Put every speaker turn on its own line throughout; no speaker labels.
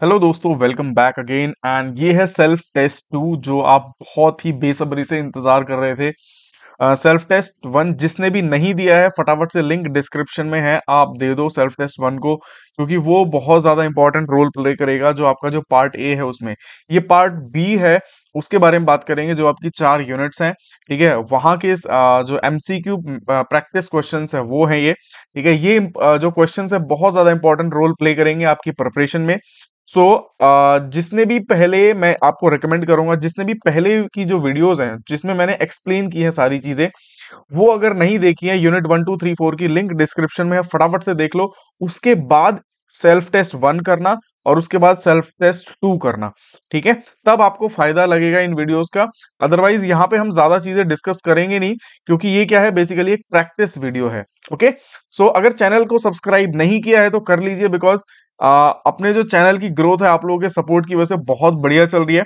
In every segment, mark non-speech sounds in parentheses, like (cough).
Hello दोस्तों welcome back again and ये है सेल्फ टेस्ट टू जो आप बहुत ही बेसब्री से इंतज़ार कर रहे थे। सेल्फ टेस्ट वन जिसने भी नहीं दिया है, फटाफट से लिंक डिस्क्रिप्शन में है। आप दे दो सेल्फ टेस्ट वन को, क्योंकि वो बहुत ज़्यादा इंपॉर्टेंट रोल प्ले करेगा, जो आपका जो पार्ट ए है उसमें। ये पार्ट बी है, उसके बारे में बात करेंगे, जो आपकी चार यूनिट्स हैं। ठीक है, वहाँ के जो एमसीक्यू प्रैक्टिस क्वेश्चन है, वो है ये। ठीक है, ये जो क्वेश्चन है, बहुत ज़्यादा इंपॉर्टेंट रोल प्ले करेंगे आपकी प्रिपरेशन में। सो so, जिसने भी पहले मैं आपको रिकमेंड करूँगा जिसने भी पहले की जो वीडियोस हैं जिसमें मैंने एक्सप्लेन की है सारी चीज़ें वो अगर नहीं देखी है unit one two three four की लिंक डिस्क्रिप्शन में है फटाफट से देख लो। उसके बाद सेल्फ टेस्ट वन करना और उसके बाद सेल्फ टेस्ट टू करना ठीक है? तब आपको फ़ायदा लगेगा इन वीडियोस का। अदरवाइज़ यहाँ पे हम ज़्यादा चीज़ें डिस्कस करेंगे नहीं क्योंकि ये क्या है? बेसिकली एक प्रैक्टिस वीडियो है ओके सो so, अगर चैनल को सब्सक्राइब नहीं किया है तो कर लीजिए बिकॉज़ आ, अपने जो चैनल की ग्रोथ है आप लोगों के सपोर्ट की वजह से बहुत बढ़िया चल रही है।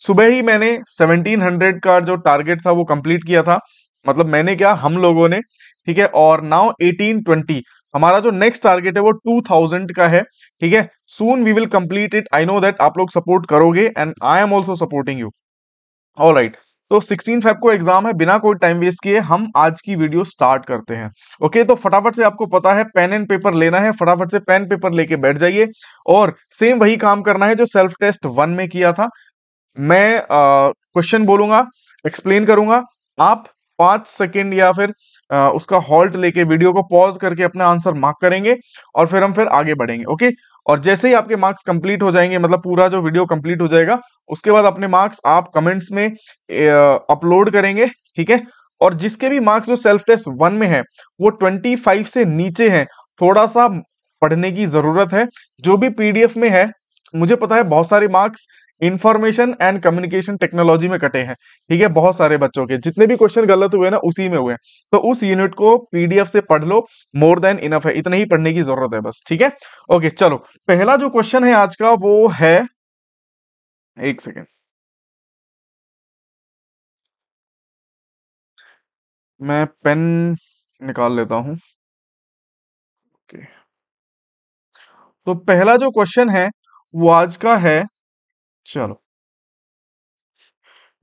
सुबह ही मैंने 1700 का जो टारगेट था वो कंप्लीट किया था। मतलब मैंने क्या हम लोगों ने ठीक है और नाउ 1820 हमारा जो नेक्स्ट टारगेट है वो 2000 का है ठीक है। Soon we will complete it I know that आप लोग सपोर्ट करोगे and I am also supporting you all right तो 16 फेब को एग्ज़ाम है, बिना कोई टाइम वेस्ट किए हम आज की वीडियो स्टार्ट करते हैं। ओके तो फटाफट से आपको पता है पेन एंड पेपर लेना है, फटाफट से पेन पेपर लेके बैठ जाइए। और सेम वही काम करना है जो सेल्फ टेस्ट वन में किया था। मैं क्वेश्चन बोलूँगा एक्सप्लेन करूँगा। आप पाँच सेकेंड या फिर उसका हॉल्ट लेके वीडियो को पॉज करके अपना आंसर मार्क करेंगे और फिर हम फिर आगे बढ़ेंगे ओके और जैसे ही आपके मार्क्स कंप्लीट हो जाएँगे मतलब पूरा जो वीडियो कंप्लीट हो जाएगा, उसके बाद अपने मार्क्स आप कमेंट्स में अपलोड करेंगे, ठीक है? और जिसके भी मार्क्स जो सेल्फ टेस्ट वन में है, वो 25 से नीचे हैं, थोड़ा सा पढ़ने की ज़रूरत है। जो भी पीडीएफ में है, मुझे पता है बहुत सारे marks information and communication technology में कटे हैं। ठीक है? बहुत सारे बच्चों के। जितने भी क्वेश्चन गलत हुए ना, उसी में हुए हैं। तो उस यूनिट को पीडीएफ से पढ़ लो। मोर देन इनफ है। इतना ही पढ़ने की ज़रूरत है बस। ठीक है? ओके चलो। पहला जो क्वेश्चन है आज का, वो है एक सेकेंड मैं पेन निकाल लेता हूँ। ओके तो पहला जो क्वेश्चन है, वो आज का है चलो।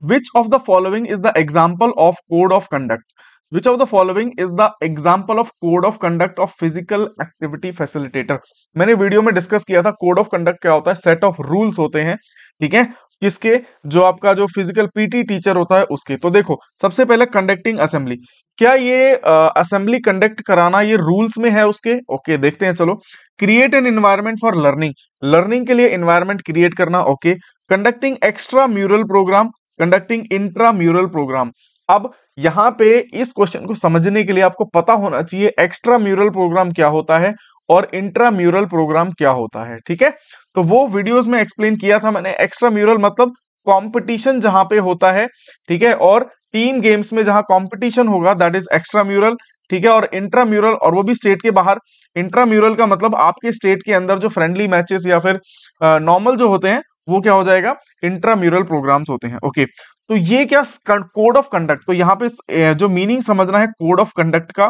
Which of the following is the example of code of conduct Which of the following is the example of code of conduct of physical activity facilitator? मैंने वीडियो में डिस्कस किया था कोड ऑफ़ कंडक्ट क्या होता है? Set of rules होते हैं ठीक है? किसके? जो आपका जो फ़िज़िकल पीटी टीचर होता है उसके। तो देखो सबसे पहले कंडक्टिंग असेंबली क्या ये असेंबली कंडक्ट कराना ये रूल्स में है उसके? ओके okay, देखते हैं चलो। Create an environment for learning learning के लिए इन्वायरमेंट क्रिएट करना okay conducting extramural programme conducting intramural programme अब यहाँ पे इस क्वेश्चन को समझने के लिए आपको पता होना चाहिए एक्स्ट्रा म्यूरल प्रोग्राम क्या होता है और इंट्रा म्यूरल प्रोग्राम क्या होता है, ठीक है? तो वो वीडियोस में एक्सप्लेन किया था मैंने। एक्स्ट्रा म्यूरल मतलब कंपटीशन जहाँ पे होता है, ठीक है? और तीन गेम्स में जहाँ कंपटीशन होगा दैट इज़ एक्स्ट्रा म्यूरल ठीक है? और इंट्रा म्यूरल और वो भी स्टेट के बाहर। इंट्रा म्यूरल का मतलब आपके स्टेट के अंदर जो फ्रेंडली मैचेस या फिर नॉर्मल जो होते हैं वो क्या हो जाएगा? इंट्राम्यूरल प्रोग्राम्स होते हैं ओके तो ये क्या कोड ऑफ़ कंडक्ट तो यहाँ पे जो मीनिंग समझना है कोड ऑफ़ कंडक्ट का,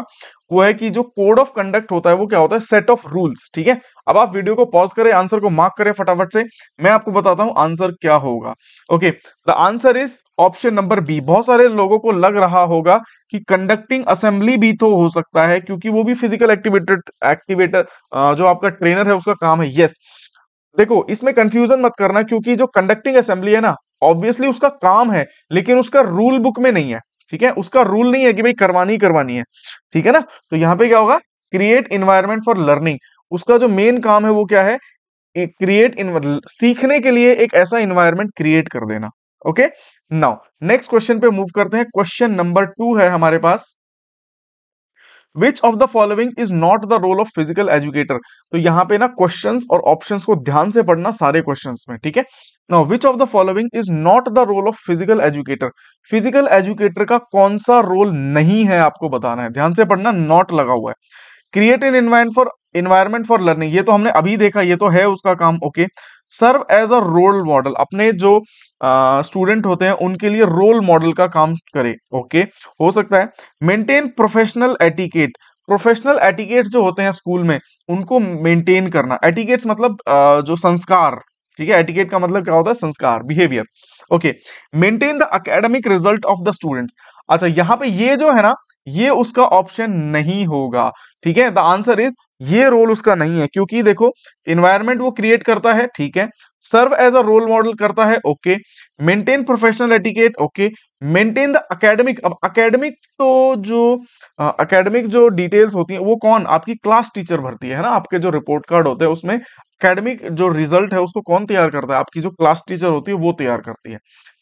वो है कि जो कोड ऑफ़ कंडक्ट होता है, वो क्या होता है? सेट ऑफ़ रूल्स ठीक है? अब आप वीडियो को पॉज करें आंसर को मार्क करें फटाफट से, मैं आपको बताता हूँ आंसर क्या होगा okay the answer is option number B बहुत सारे लोगों को लग रहा होगा कि कंडक्टिंग असेंबली भी तो हो सकता है, क्योंकि वो भी फ़िज़िकल एक्टिवेटर एक्टिवेटर जो आपका ट्रेनर है, उसका काम है यस देखो, इसमें कंफ्यूजन मत करना क्योंकि जो कंडक्टिंग असेंबली है ना ऑब्वियसली उसका काम है, लेकिन उसका रूल बुक में नहीं है, ठीक है? उसका रूल नहीं है कि भाई करवानी करवानी है, ठीक है ना? तो यहाँ पे क्या होगा? क्रिएट इन्वायरमेंट फॉर लर्निंग उसका जो मेन काम है वो क्या है? क्रिएट सीखने के लिए एक ऐसा इन्वायरमेंट क्रिएट कर देना ओके नाउ नेक्स्ट क्वेश्चन पे मूव करते हैं। क्वेश्चन नंबर टू है हमारे पास। Which of the following is not the role of physical educator तो यहाँ पे ना क्वेश्चंस और ऑप्शंस को ध्यान से पढ़ना सारे क्वेश्चंस में, ठीक है? Now which of the following is not the role of physical educator physical educator का कौन सा रोल नहीं है आपको बताना है? ध्यान से पढ़ना नॉट लगा हुआ है। Create an environment for environment for learning ये तो हमने अभी देखा, ये तो है उसका काम okay serve as a role model अपने जो स्टूडेंट होते हैं, उनके लिए रोल मॉडल का काम करे ओके हो सकता है maintain professional etiquette professional etiquettes जो होते हैं स्कूल में, उनको मेंटेन करना। एटिकेट्स मतलब जो संस्कार, ठीक है? एटिकेट का मतलब क्या होता है? संस्कार behaviour okay maintain the academic result of the students अच्छा यहाँ पे ये जो है ना, ये उसका ऑप्शन नहीं होगा, ठीक है? द आंसर इज़ ये रोल उसका नहीं है, क्योंकि देखो इन्वायरमेंट वो क्रिएट करता है, ठीक है? Serve as a role model करता है okay maintain professional etiquette okay maintain the academic अब अकेडमिक तो जो अकेडमिक जो डिटेल्स होती है, वो कौन? आपकी क्लास टीचर भरती है ना? आपके जो रिपोर्ट कार्ड होते हैं, उसमें अकेडमिक जो रिज़ल्ट है, उसको कौन तैयार करता है? आपकी जो क्लास टीचर होती है, वो तैयार करती है,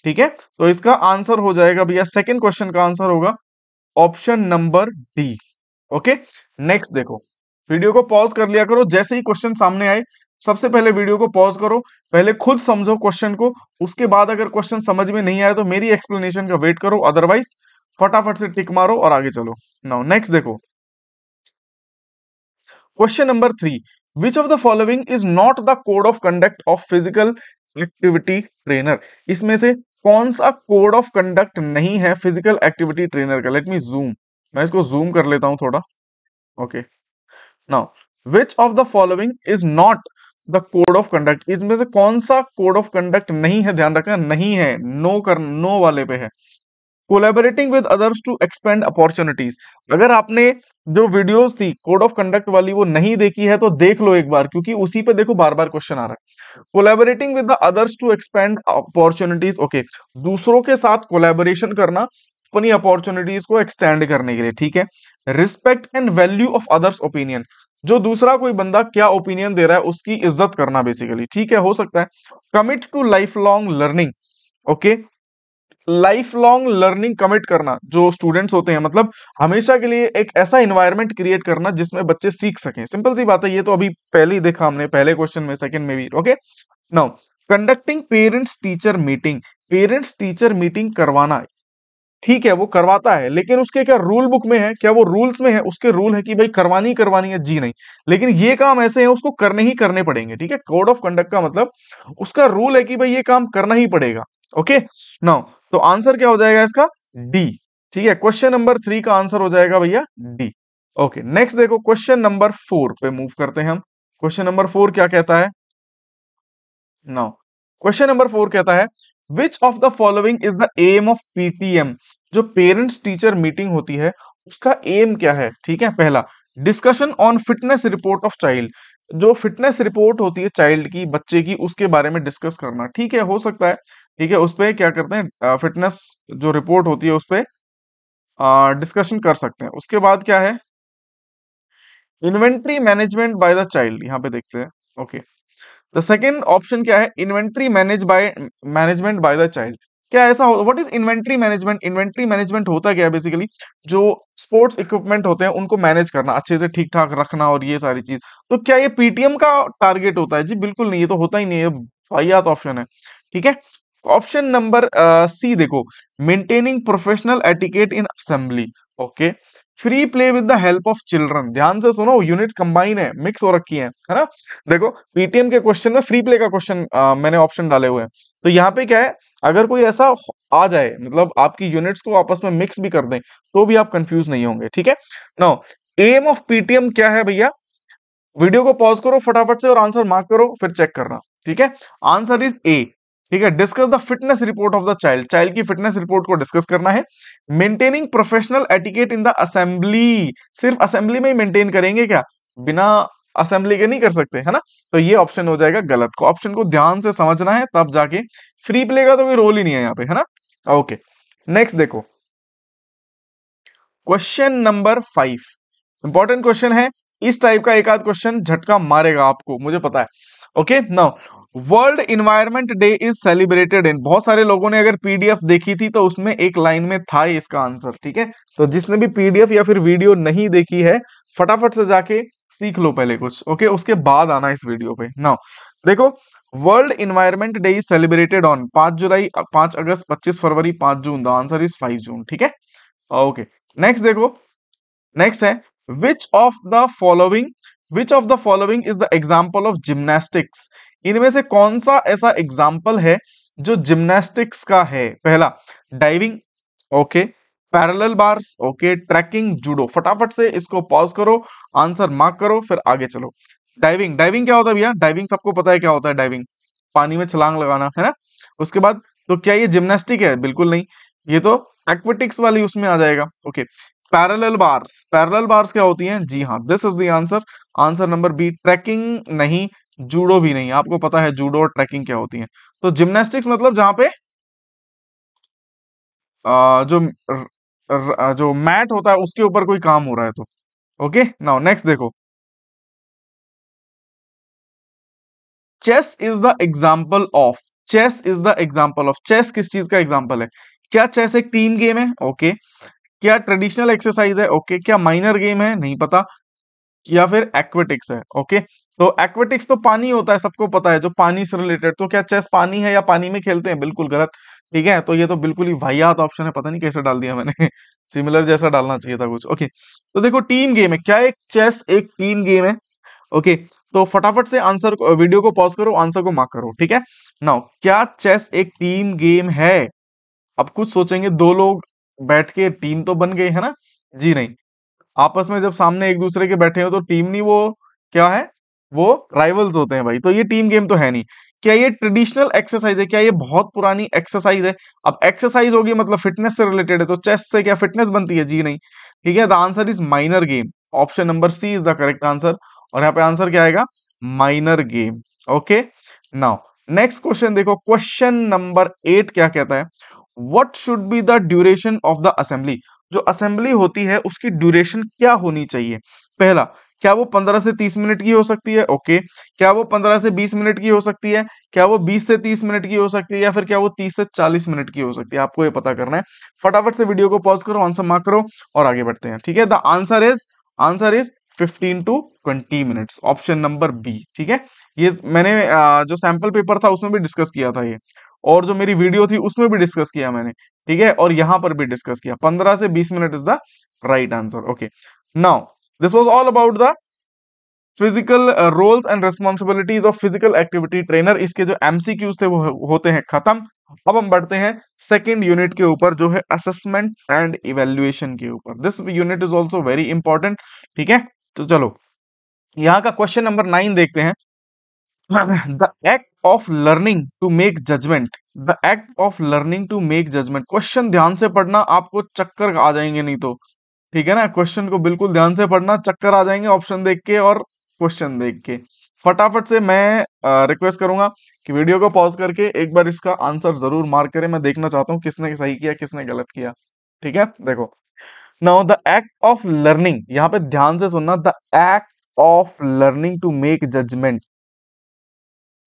ठीक है? तो इसका आंसर हो जाएगा भैया सेकेंड क्वेश्चन का आंसर होगा option number D okay next देखो वीडियो को पॉज कर लिया करो, जैसे ही क्वेश्चन सामने आए, सबसे पहले वीडियो को पॉज करो, पहले खुद समझो क्वेश्चन को, उसके बाद अगर क्वेश्चन समझ में नहीं आया तो मेरी एक्सप्लेनेशन का वेट करो अदरवाइज़ फटाफट से टिक मारो और आगे चलो। नाउ नेक्स्ट देखो। Question number three which of the following is not the code of conduct of physical activity trainer इसमें से कौन सा कोड ऑफ़ कंडक्ट नहीं है फ़िज़िकल एक्टिविटी ट्रेनर का? लेट मी जूम मैं इसको जूम कर लेता हूँ थोड़ा। Okay now which of the following is not the code of conduct इसमें से कौन सा कोड ऑफ़ कंडक्ट नहीं है? ध्यान रखना, नहीं है। नो कर नो वाले पे है। Collaborating with others to expand opportunities अगर आपने जो वीडियोस थी कोड ऑफ़ कंडक्ट वाली, वो नहीं देखी है तो देख लो एक बार, क्योंकि उसी पे देखो बार बार क्वेश्चन आ रहा है। Collaborating with the others to expand opportunities okay दूसरों के साथ कोलेबोरेशन करना अपनी अपॉर्चुनिटीज़ को एक्सटेंड करने के लिए, ठीक है? Respect and value of others opinion जो दूसरा कोई बंदा क्या ओपिनियन दे रहा है, उसकी इज़्ज़त करना बेसिकली ठीक है? हो सकता है commit to lifelong learning okay lifelong learning commit करना, जो स्टूडेंट्स होते हैं मतलब हमेशा के लिए एक ऐसा इन्वायरमेंट क्रिएट करना जिसमें बच्चे सीख सकें। सिंपल सी बात है, ये तो अभी पहले ही देखा हमने, पहले क्वेश्चन में सेकंड में भी okay now conducting parents teacher meeting parents teacher meeting करवाना ठीक है, वो करवाता है, लेकिन उसके क्या रूल बुक में है, क्या वो रूल्स में है, उसके रूल है कि भाई करवानी करवानी है, जी नहीं। लेकिन ये काम ऐसे हैं, उसको करने ही करने पड़ेंगे, ठीक है? कोड ऑफ़ कंडक्ट का मतलब उसका रूल है कि भाई ये काम करना ही पड़ेगा ओके नाउ तो आंसर क्या हो जाएगा इसका? डी ठीक है? क्वेश्चन नंबर थ्री का आंसर हो जाएगा भैया डी ओके नेक्स्ट देखो क्वेश्चन नंबर फोर पे मूव करते हैं हम। क्वेश्चन नंबर फोर क्या कहता है? नाउ क्वेश्चन नंबर फोर कहता है which of the following is the aim of PTM जो पेरेंट्स टीचर मीटिंग होती है, उसका एम क्या है? ठीक है, पहला discussion on fitness report of child जो फिटनेस रिपोर्ट होती है चाइल्ड की, बच्चे की, उसके बारे में डिस्कस करना। ठीक है, हो सकता है, ठीक है उस पर क्या करते हैं फिटनेस जो रिपोर्ट होती है उस पर डिस्कशन कर सकते हैं। उसके बाद क्या है? Inventory management by the child यहाँ पे देखते हैं। ओके द सेकेंड ऑप्शन क्या है? Inventory manage by management by the child क्या ऐसा हो what is inventory management inventory management होता क्या है बेसिकली जो स्पोर्ट्स इक्विपमेंट होते हैं, उनको मैनेज करना, अच्छे से ठीक ठाक रखना और ये सारी चीज़। तो क्या ये पीटीएम का टारगेट होता है? जी, बिल्कुल नहीं, ये तो होता ही नहीं है वाहियात ऑप्शन है। ठीक है? ऑप्शन नंबर सी देखो। Maintaining professional etiquette in assembly okay free play with the help of children ध्यान से सुनो यूनिट कंबाइन है मिक्स हो रखी है है ना? देखो पीटीएम के क्वेश्चन में फ्री प्ले का क्वेश्चन मैंने ऑप्शन डाले हुए हैं। तो यहाँ पे क्या है, अगर कोई ऐसा आ जाए मतलब आपकी यूनिट्स को आपस में मिक्स भी कर दें तो भी आप कंफ्यूज नहीं होंगे, ठीक है? नाउ एम ऑफ़ पीटीएम क्या है भैया? वीडियो को पॉज करो फटाफट से और आंसर मार्क करो, फिर चेक करना, ठीक है? आंसर इज़ ए ठीक है discuss the fitness report of the child child की फिटनेस रिपोर्ट को डिस्कस करना है। Maintaining professional etiquette in the assembly सिर्फ़ असेंबली में ही मेंटेन करेंगे क्या? बिना असेंबली के नहीं कर सकते, है ना? तो ये ऑप्शन हो जाएगा गलत। को ऑप्शन को ध्यान से समझना है, तब जाके फ्री प्ले का तो कोई रोल ही नहीं है यहाँ पे, है ना? ओके नेक्स्ट देखो। Question number five important question है। इस टाइप का एक आध क्वेश्चन झटका मारेगा आपको, मुझे पता है। Okay now world environment day is celebrated in. बहुत सारे लोगों ने अगर पीडीएफ देखी थी तो उसमें एक लाइन में था इसका आंसर, ठीक है? तो जिसने भी पीडीएफ या फिर वीडियो नहीं देखी है, फटाफट से जाके सीख लो पहले कुछ, ओके? उसके बाद आना इस वीडियो पे। नाउ देखो, world environment day is celebrated on पाँच जुलाई, पाँच अगस्त, पच्चीस फरवरी, पाँच जून। The answer is five June, ठीक है? ओके नेक्स्ट देखो नेक्स्ट है which of the following which of the following is the example of gymnastics इनमें से कौन सा ऐसा एग्ज़ाम्पल है जो जिम्नास्टिक्स का है? पहला diving okay parallel bars okay trekking judo फटाफट से इसको पॉज करो आंसर मार्क करो, फिर आगे चलो. डाइविंग डाइविंग क्या होता है भैया? डाइविंग सबको पता है क्या होता है डाइविंग पानी में छलांग लगाना, है ना? उसके बाद तो क्या ये जिम्नास्टिक है? बिल्कुल नहीं. ये तो एक्वेटिक्स वाली उसमें आ जाएगा. Okay parallel bars parallel bars क्या होती हैं? जी हाँ this is the answer answer number B trekking नहीं जूडो भी नहीं। आपको पता है जूडो और ट्रैकिंग क्या होती है। तो जिम्नास्टिक्स मतलब जहाँ पे जो जो मैट होता है, उसके ऊपर कोई काम हो रहा है तो। ओके नाउ नेक्स्ट देखो। Chess is the example of chess is the example of chess किस चीज़ का एग्ज़ाम्पल है? क्या चेस एक टीम गेम है? ओके क्या ट्रेडिशनल एक्सरसाइज है? ओके क्या माइनर गेम है? नहीं पता। या फिर एक्वेटिक्स है? ओके तो एक्वेटिक्स तो पानी होता है, सबको पता है, जो पानी से रिलेटेड तो क्या चेस पानी है या पानी में खेलते हैं? बिल्कुल गलत। ठीक है तो ये तो बिल्कुल ही वाहियात ऑप्शन है, पता नहीं कैसे डाल दिया मैंने। (laughs) सिमिलर जैसा डालना चाहिए था कुछ। ओके तो देखो टीम गेम है। क्या एक चेस एक टीम गेम है? ओके तो फटाफट से आंसर को वीडियो को पॉज करो आंसर को मार्क करो, ठीक है? नाउ क्या चेस एक टीम गेम है? अब कुछ सोचेंगे दो लोग। बैठ के टीम तो बन गई, है ना? जी नहीं। आपस में जब सामने एक दूसरे के बैठे हो तो टीम नहीं, वो क्या है? वो राइवल्स होते हैं भाई तो ये टीम गेम तो है नहीं। क्या ये ट्रेडिशनल एक्सरसाइज है? क्या ये बहुत पुरानी एक्सरसाइज है? अब एक्सरसाइज होगी मतलब फिटनेस से रिलेटेड है तो चेस से क्या फिटनेस बनती है? जी नहीं। ठीक है the answer is minor game option number C is the correct answer और यहाँ पे आंसर क्या आएगा? Minor game okay now next question देखो क्वेश्चन नंबर एट क्या कहता है? What should be the duration of the assembly जो असेंबली होती है, उसकी ड्यूरेशन क्या होनी चाहिए? पहला, क्या वो 15 से 30 मिनट की हो सकती है? ओके क्या वो 15 से 20 मिनट की हो सकती है? क्या वो 20 से 30 मिनट की हो सकती है? या फिर क्या वो 30 से 40 मिनट की हो सकती है? आपको ये पता करना है। फटाफट से वीडियो को पॉज करो आंसर मार्क करो और आगे बढ़ते हैं। ठीक है? The answer is answer is 15 to 20 minutes option number B ठीक है? ये मैंने जो सैंपल पेपर था, उसमें भी डिस्कस किया था ये। और जो मेरी वीडियो थी, उसमें भी डिस्कस किया मैंने, ठीक है? और यहाँ पर भी डिस्कस किया। 15 से 20 minute is the right answer okay now this was all about the physical roles and responsibilities of physical activity trainer इसके जो एमसीक्यूज थे, वो होते हैं, खत्म। अब हम बढ़ते हैं सेकेंड यूनिट के ऊपर, जो है असेसमेंट एंड इवेल्युएशन के ऊपर। This unit is also very important ठीक है? तो चलो, यहाँ का क्वेश्चन नंबर नाइन देखते हैं। The act of learning to make judgement the act of learning to make judgement question ध्यान से पढ़ना आपको चक्कर आ जाएँगे नहीं तो। ठीक है ना? क्वेश्चन को बिल्कुल ध्यान से पढ़ना, चक्कर आ जाएँगे ऑप्शन देख के और क्वेश्चन देख के। फटाफट से मैं रिक्वेस्ट करूँगा कि वीडियो को पॉज करके एक बार इसका आंसर ज़रूर मार्क करें। मैं देखना चाहता हूँ किसने सही किया, किसने गलत किया। ठीक है? देखो। Now the act of learning यहाँ पे ध्यान से सुनना। The act of learning to make judgement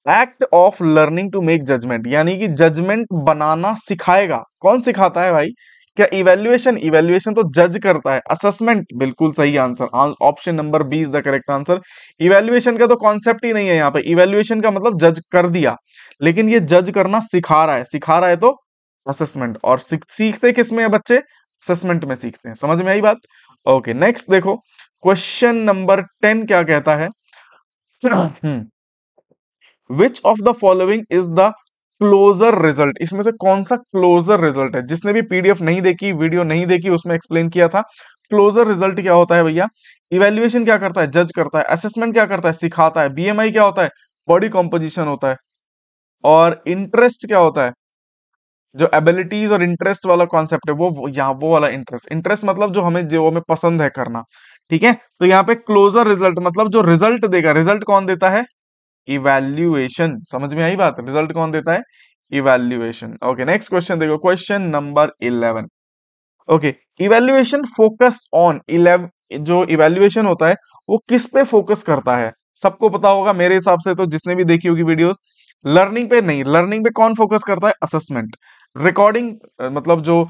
act of learning to make judgement यानी कि जजमेंट बनाना सिखाएगा। कौन सिखाता है भाई? क्या इवेल्युएशन इवेल्युएशन तो जज करता है। असेसमेंट बिल्कुल सही answer option number B is the correct answer evaluation का तो कॉन्सेप्ट ही नहीं है यहाँ पे। इवेल्युएशन का मतलब जज कर दिया। लेकिन ये जज करना सिखा रहा है। सिखा रहा है तो असेसमेंट और सीखते किसमें है बच्चे? असेसमेंट में सीखते हैं। समझ में आई बात? ओके नेक्स्ट देखो। क्वेश्चन नंबर टेन क्या कहता है? (clears throat) Which of the following is the closure result इसमें से कौन सा क्लोजर रिज़ल्ट है? जिसने भी पीडीएफ नहीं देखी वीडियो नहीं देखी, उसमें एक्सप्लेन किया था। क्लोजर रिज़ल्ट क्या होता है भैया? इवेल्युएशन क्या करता है? जज करता है। असेसमेंट क्या करता है? सिखाता है। बीएमआई क्या होता है? बॉडी कॉम्पोजिशन होता है। और इंटरेस्ट क्या होता है? जो एबिलिटीज और इंटरेस्ट वाला कॉन्सेप्ट है, वो, यहाँ वो वाला इंटरेस्ट इंटरेस्ट मतलब जो हमें जो हमें पसंद है करना। ठीक है? तो यहाँ पे क्लोजर रिज़ल्ट मतलब जो रिज़ल्ट देगा। रिज़ल्ट कौन देता है? इवेल्युएशन समझ में आई बात? रिज़ल्ट कौन देता है? इवेल्युएशन ओके नेक्स्ट क्वेश्चन देखो. Question number eleven okay evaluation focus on eleven जो इवेल्युएशन होता है, वो किस पे फोकस करता है? सबको पता होगा, मेरे हिसाब से तो जिसने भी देखी होगी वीडियोस लर्निंग पे नहीं लर्निंग पे कौन फोकस करता है? असेसमेंट रिकॉर्डिंग मतलब जो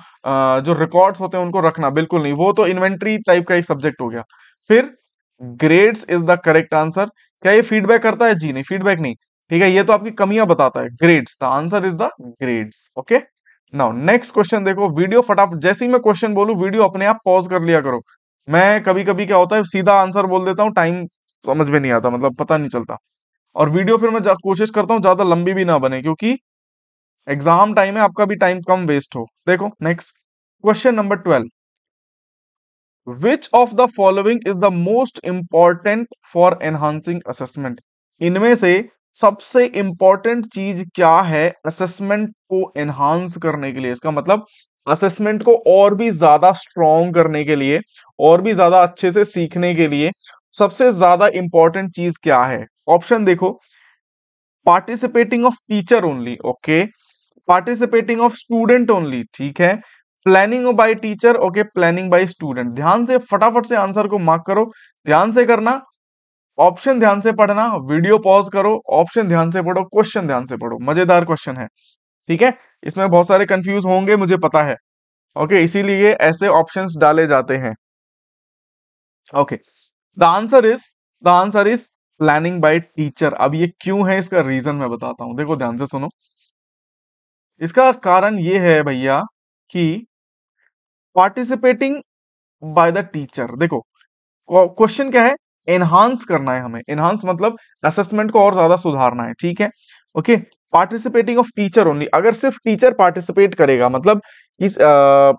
जो रिकॉर्ड्स होते हैं, उनको रखना, बिल्कुल नहीं। वो तो इन्वेंट्री टाइप का एक सब्जेक्ट हो गया। फिर grades is the correct answer क्या ये फीडबैक करता है? जी नहीं फीडबैक नहीं। ठीक है, ये तो आपकी कमियाँ बताता है। Grades the answer is the grades okay now next question देखो वीडियो फटाफट, जैसे ही मैं क्वेश्चन बोलू वीडियो अपने आप पॉज कर लिया करो। मैं कभी कभी क्या होता है, सीधा आंसर बोल देता हूँ टाइम समझ में नहीं आता मतलब पता नहीं चलता। और वीडियो फिर मैं कोशिश करता हूँ ज़्यादा लंबी भी ना बने, क्योंकि एग्ज़ाम टाइम है, आपका भी टाइम कम वेस्ट हो। देखो next question number twelve which of the following is the most important for enhancing assessment इनमें से सबसे इंपॉर्टेंट चीज़ क्या है असेसमेंट को एनहांस करने के लिए? इसका मतलब असेसमेंट को और भी ज़्यादा स्ट्रॉन्ग करने के लिए, और भी ज़्यादा अच्छे से सीखने के लिए सबसे ज़्यादा इंपॉर्टेंट चीज़ क्या है? ऑप्शन देखो। Participating of teacher only okay participating of student only ठीक है? Planning by teacher okay planning by student ध्यान से, फटाफट से आंसर को मार्क करो, ध्यान से करना ऑप्शन ध्यान से पढ़ना वीडियो पॉज करो ऑप्शन ध्यान से पढ़ो क्वेश्चन ध्यान से पढ़ो। मज़ेदार क्वेश्चन है। ठीक है? इसमें बहुत सारे कंफ्यूज होंगे, मुझे पता है। ओके इसीलिए ऐसे ऑप्शंस डाले जाते हैं। Okay the answer is the answer is planning by teacher अब ये क्यों है, इसका रीजन मैं बताता हूँ। देखो, ध्यान से सुनो। इसका कारण ये है, भैया कि पार्टिसिपेटिंग बाय द टीचर देखो क्वेश्चन क्या है? एनहांस करना है हमें। एनहांस मतलब असेसमेंट को और ज़्यादा सुधारना है ठीक है? Okay participating of teacher only अगर सिर्फ़ टीचर पार्टिसिपेट करेगा मतलब इस आ,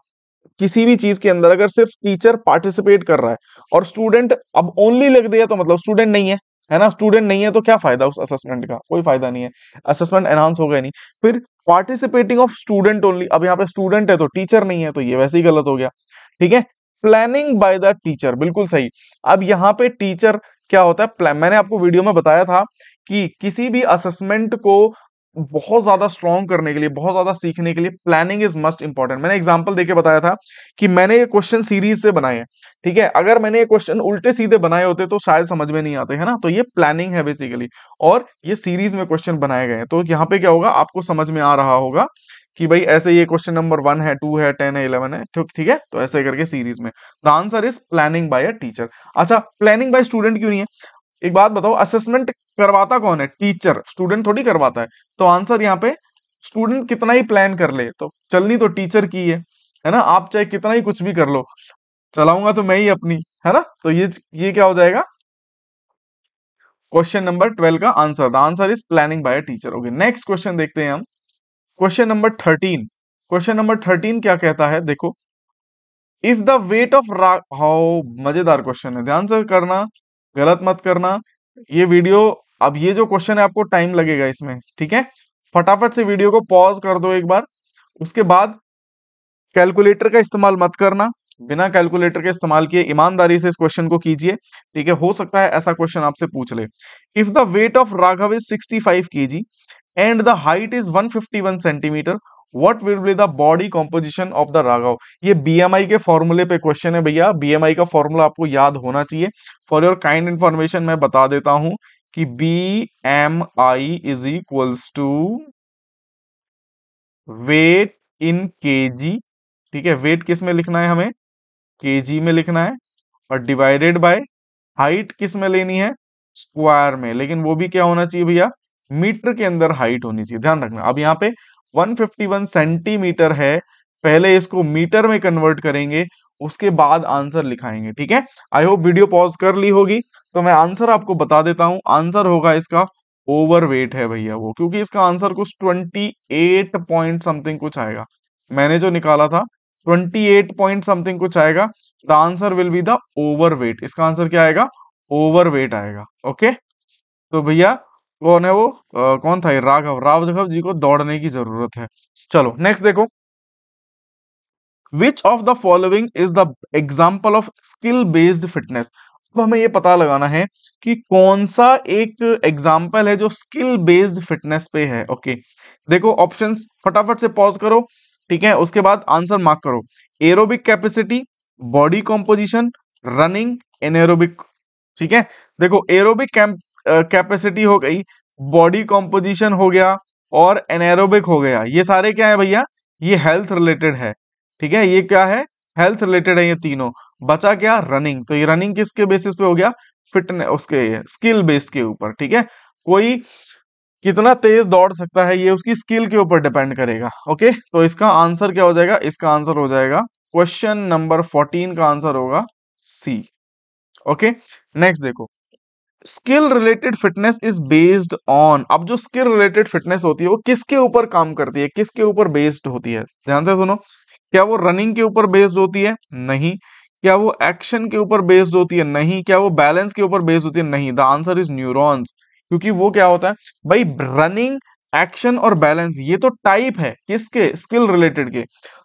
किसी भी चीज़ के अंदर अगर सिर्फ़ टीचर पार्टिसिपेट कर रहा है और स्टूडेंट अब ओनली लिख दिया तो मतलब स्टूडेंट नहीं है। है ना? स्टूडेंट नहीं है तो क्या फ़ायदा उस असेसमेंट का? कोई फ़ायदा नहीं है। असेसमेंट एनहांस होगा नहीं। फिर पार्टिसिपेटिंग ऑफ़ स्टूडेंट ओनली अब यहाँ पे स्टूडेंट है तो टीचर नहीं है तो ये वैसे ही गलत हो गया। ठीक है? प्लानिंग बाय द टीचर बिल्कुल सही। अब यहाँ पे टीचर क्या होता है? मैंने आपको वीडियो में बताया था कि किसी भी असेसमेंट को बहुत ज़्यादा स्ट्रॉन्ग करने के लिए, बहुत ज़्यादा सीखने के लिए प्लानिंग इज़ मस्ट इंपॉर्टेंट मैंने एग्जांपल देके बताया था कि मैंने ये क्वेश्चन सीरीज़ से बनाए ठीक है? अगर मैंने ये क्वेश्चन उल्टे सीधे बनाए होते तो शायद समझ में नहीं आते, है ना? तो ये प्लानिंग है बेसिकली और ये सीरीज़ में क्वेश्चन बनाए गए तो यहाँ पे क्या होगा? आपको समझ में आ रहा होगा कि भाई ऐसे ये क्वेश्चन नंबर वन है टू है टेन है इलेवन है, ठीक ठीक है? तो ऐसे करके सीरीज़ में। The answer is planning by a teacher अच्छा प्लानिंग बाय स्टूडेंट क्यों नहीं है? एक बात बताओ असेसमेंट करवाता कौन है? टीचर स्टूडेंट थोड़ी करवाता है। तो आंसर यहाँ पे स्टूडेंट कितना ही प्लान कर ले तो चलनी तो टीचर की है है ना? आप चाहे कितना ही कुछ भी कर लो, चलाऊँगा तो मैं ही अपनी, है ना? तो ये ये क्या हो जाएगा? क्वेश्चन नंबर ट्वेल्व का answer the answer is planning by teacher okay next question देखते हैं हम। Question number thirteen question number thirteen क्या कहता है? देखो if the weight of how मज़ेदार क्वेश्चन है। ध्यान से करना गलत मत करना। ये वीडियो, अब ये जो क्वेश्चन है, आपको टाइम लगेगा इसमें, ठीक है? फटाफट से वीडियो को पॉज कर दो एक बार। उसके बाद कैलकुलेटर का इस्तेमाल मत करना। बिना कैलकुलेटर के इस्तेमाल किए, ईमानदारी से इस क्वेश्चन को कीजिए, ठीक है? हो सकता है ऐसा क्वेश्चन आपसे पूछ ले। If the weight of Raghav is 65 KG and the height is 151 centimetre what will be the body composition of the Raghav ये बीएमआई के फॉर्मूले पे क्वेश्चन है भैया। बीएमआई का फॉर्मूला आपको याद होना चाहिए। फॉर योर काइंड इन्फॉर्मेशन मैं बता देता हूँ कि B M I is equals to weight in KG ठीक है वेट किसमें लिखना है हमें? केजी में लिखना है और डिवाइडेड बाय हाइट किसमें लेनी है? स्क्वायर में। लेकिन वो भी क्या होना चाहिए भैया? मीटर के अंदर हाइट होनी चाहिए। ध्यान रखना। अब यहाँ पे 151 सेंटीमीटर है, पहले इसको मीटर में कन्वर्ट करेंगे, उसके बाद आंसर लिखाएँगे, ठीक है? आई होप वीडियो पॉज कर ली होगी तो मैं आंसर आपको बता देता हूँ, आंसर होगा इसका ओवर वेट है भैया वो, क्योंकि इसका आंसर कुछ 28 पॉइंट समथिंग कुछ आएगा। मैंने जो निकाला था 28 पॉइंट समथिंग कुछ आएगा the answer will be the overweight इसका आंसर क्या आएगा? ओवर वेट आएगा ओके तो भैया कौन है वो? आ, कौन था राघव। राघव जी को दौड़ने की ज़रूरत है। चलो नेक्स्ट देखो। Which of the following is the example of skill based fitness तो हमें ये पता लगाना है कि कौन सा एक एग्ज़ाम्पल है जो स्किल बेस्ड फिटनेस पे है। ओके देखो ऑप्शन फटाफट से पॉज करो ठीक है? उसके बाद आंसर मार्क करो। Aerobic capacity body composition running anaerobic ठीक है? देखो एरोबिक कैपेसिटी हो गई बॉडी कॉम्पोजिशन हो गया और एनएरोबिक हो गया। ये सारे क्या है भैया? ये हेल्थ रिलेटेड है, ठीक है? ये क्या है? हेल्थ रिलेटेड है ये तीनों। बचा क्या? रनिंग तो ये रनिंग किसके बेसिस पे हो गया? फिटनेस उसके स्किल बेस के ऊपर, ठीक है? कोई कितना तेज दौड़ सकता है ये उसकी स्किल के ऊपर डिपेंड करेगा ओके तो इसका आंसर क्या हो जाएगा? इसका आंसर हो जाएगा क्वेश्चन नंबर फोर्टीन का आंसर होगा सी ओके नेक्स्ट देखो। Skill related fitness is based on, अब जो स्किल रिलेटेड फिटनेस होती है, वो किसके ऊपर काम करती है, किसके ऊपर बेस्ड होती है? ध्यान से सुनो, क्या वो रनिंग के ऊपर बेस्ड होती है? नहीं। क्या वो एक्शन के ऊपर बेस्ड होती है? नहीं। क्या वो बैलेंस के ऊपर बेस्ड होती है? नहीं। द आंसर इज़ न्यूरॉन्स, क्योंकि वो क्या होता है, भाई रनिंग, एक्शन और बैलेंस, ये तो टाइप है, किसके? स्किल रिलेटेड के।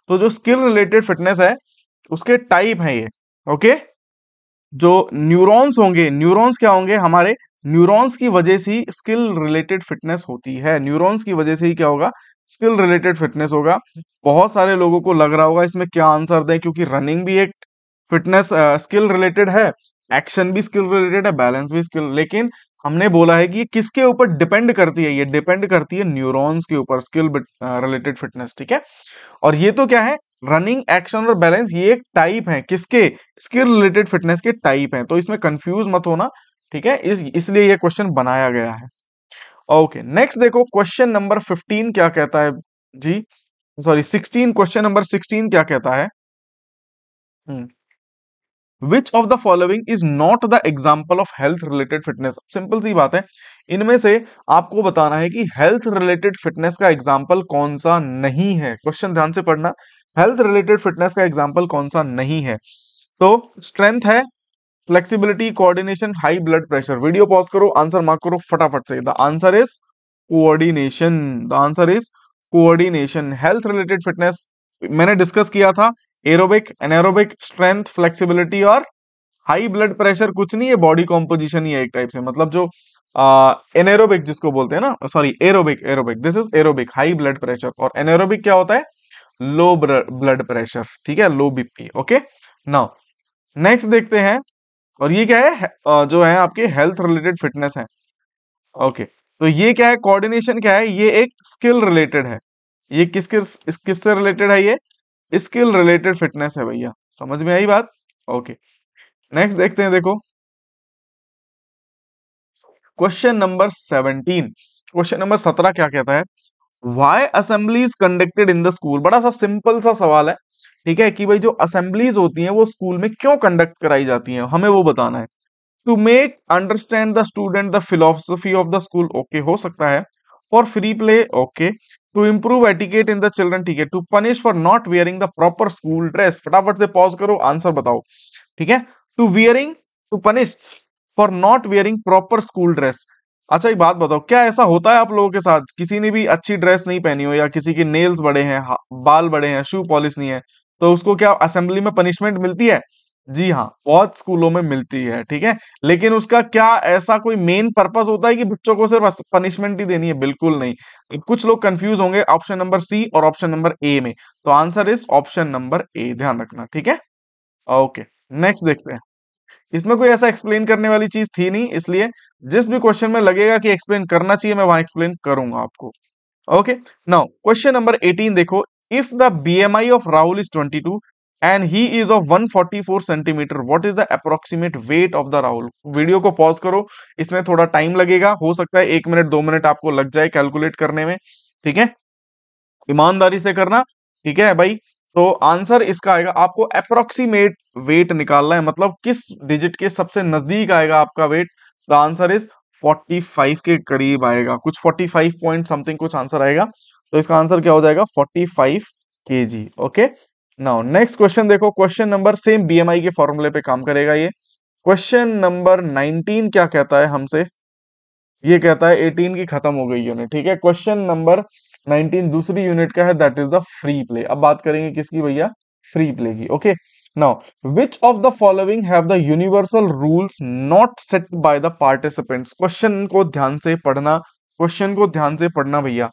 तो जो स्किल रिलेटेड फिटनेस है, उसके टाइप है ये, ओके? जो न्यूरॉन्स होंगे न्यूरॉन्स क्या होंगे? हमारे न्यूरॉन्स की वजह से ही स्किल रिलेटेड फिटनेस होती है। न्यूरॉन्स की वजह से ही क्या होगा? स्किल रिलेटेड फिटनेस होगा। बहुत सारे लोगों को लग रहा होगा, इसमें क्या आंसर दें? क्योंकि रनिंग भी एक फिटनेस स्किल रिलेटेड है। एक्शन भी स्किल रिलेटेड है बैलेंस भी स्किल लेकिन हमने बोला है कि ये किसके ऊपर डिपेंड करती है? ये डिपेंड करती है न्यूरॉन्स के ऊपर स्किल रिलेटेड फिटनेस ठीक है? और ये तो क्या है? रनिंग एक्शन और बैलेंस ये एक टाइप है। किसके? स्किल रिलेटेड फिटनेस के टाइप हैं। तो इसमें कंफ्यूज मत होना, ठीक है? इस, इसलिए ये क्वेश्चन बनाया गया है। ओके नेक्स्ट देखो क्वेश्चन नंबर 15 क्या कहता है? जी सॉरी 16 क्वेश्चन नंबर 16 क्या कहता है? Which of the following is not the example of health related fitness simple सी बात है। इनमें से आपको बताना है कि हेल्थ रिलेटेड फिटनेस का एग्ज़ाम्पल कौन सा नहीं है। क्वेश्चन ध्यान से पढ़ना। हेल्थ रिलेटेड फिटनेस का एग्ज़ाम्पल कौन सा नहीं है? तो स्ट्रेंथ है flexibility coordination high blood pressure video pause करो आंसर मार्क करो, फटाफट से। The answer is coordination the answer is coordination health related fitness मैंने डिस्कस किया था एरोबिक एनएरोबिक स्ट्रेंथ फ्लेक्सिबिलिटी और हाई ब्लड प्रेशर कुछ नहीं है बॉडी कॉम्पोजिशन ही है एक टाइप से। मतलब जो एनएरोबिक जिसको बोलते हैं ना sorry aerobic aerobic this is aerobic high blood pressure और एनएरोबिक क्या होता है? लो ब्लड प्रेशर ठीक है? Low BP okay now next देखते हैं, और ये क्या है? जो है आपके हेल्थ रिलेटेड फिटनेस है। ओके तो ये क्या है? कोऑर्डिनेशन क्या है? ये एक स्किल रिलेटेड है। ये किस किस किससे रिलेटेड है ये? स्किल रिलेटेड फिटनेस है भैया। समझ में आई बात? ओके नेक्स्ट देखते हैं, देखो। Question number seventeen question number सत्रह क्या कहता है? Why assemblies conducted in the school बड़ा सा सिंपल सा सवाल है, ठीक है? कि भाई जो असेंबलीज होती हैं, वो स्कूल में क्यों कंडक्ट कराई जाती हैं? हमें वो बताना है। To make understand the student the philosophy of the school okay हो सकता है। For free play okay to improve etiquette in the children ठीक है। To punish for not wearing the proper school dress फटाफट से पॉज करो answer बताओ। ठीक है? To wearing to punish for not wearing proper school dress अच्छा एक बात बताओ, क्या ऐसा होता है आप लोगों के साथ? किसी ने भी अच्छी ड्रेस नहीं पहनी हो या किसी के नेल्स बड़े हैं बाल बड़े हैं, शू पॉलिश नहीं है तो उसको क्या असेंबली में पनिशमेंट मिलती है? जी हाँ बहुत स्कूलों में मिलती है, ठीक है? लेकिन उसका क्या ऐसा कोई मेन पर्पस होता है कि बच्चों को सिर्फ़ पनिशमेंट ही देनी है? बिल्कुल नहीं। कुछ लोग कंफ्यूज होंगे ऑप्शन नंबर सी और ऑप्शन नंबर ए में तो answer is option number A ध्यान रखना, ठीक है? ओके नेक्स्ट देखते हैं। इसमें कोई ऐसा एक्सप्लेन करने वाली चीज़ थी नहीं, इसलिए जिस भी क्वेश्चन में लगेगा कि एक्सप्लेन करना चाहिए, मैं वहाँ एक्सप्लेन करूँगा आपको। ओके नाउ क्वेश्चन नंबर 18 देखो। If the BMI of Rahul is 22 and he is of 144 centimetre what is the approximate weight of the Rahul video को पॉज करो। इसमें थोड़ा टाइम लगेगा। हो सकता है एक मिनट दो मिनट आपको लग जाए कैलकुलेट करने में। ठीक है? ईमानदारी से करना। ठीक है भाई? तो आंसर इसका आएगा, आपको अप्रोक्सीमेट वेट निकालना है मतलब किस डिजिट के सबसे नज़दीक आएगा आपका वेट द आंसर इज़ 45 के करीब आएगा। कुछ 45 पॉइंट समथिंग कुछ आंसर आएगा। तो इसका आंसर क्या हो जाएगा? 45 जी ओके नाउ नेक्स्ट क्वेश्चन देखो क्वेश्चन नंबर सेम बीएमआई के फॉर्मूले पे काम करेगा ये। क्वेश्चन नंबर 19 क्या कहता है हमसे? ये कहता है 18 की खत्म हो गई यूनिट ठीक है? क्वेश्चन नंबर 19 दूसरी यूनिट का है that is the free play अब बात करेंगे किसकी भैया? फ्री प्ले की okay now which of the following have the universal rules not set by the participants question को ध्यान से पढ़ना क्वेश्चन को ध्यान से पढ़ना भैया।